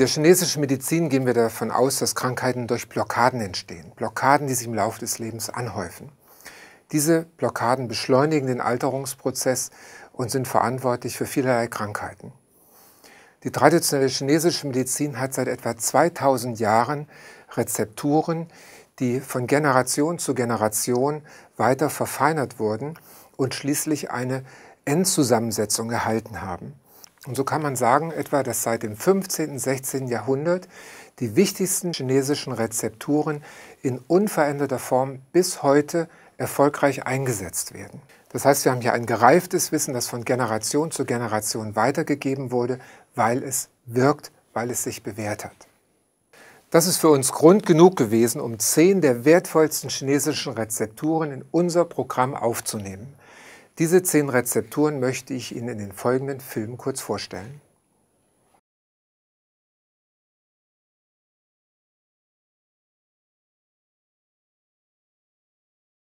der chinesischen Medizin gehen wir davon aus, dass Krankheiten durch Blockaden entstehen. Blockaden, die sich im Laufe des Lebens anhäufen. Diese Blockaden beschleunigen den Alterungsprozess und sind verantwortlich für vielerlei Krankheiten. Die traditionelle chinesische Medizin hat seit etwa 2000 Jahren Rezepturen, die von Generation zu Generation weiter verfeinert wurden und schließlich eine Endzusammensetzung erhalten haben. Und so kann man sagen, etwa, dass seit dem 15. und 16. Jahrhundert die wichtigsten chinesischen Rezepturen in unveränderter Form bis heute erfolgreich eingesetzt werden. Das heißt, wir haben hier ein gereiftes Wissen, das von Generation zu Generation weitergegeben wurde, weil es wirkt, weil es sich bewährt hat. Das ist für uns Grund genug gewesen, um zehn der wertvollsten chinesischen Rezepturen in unser Programm aufzunehmen. Diese zehn Rezepturen möchte ich Ihnen in den folgenden Filmen kurz vorstellen.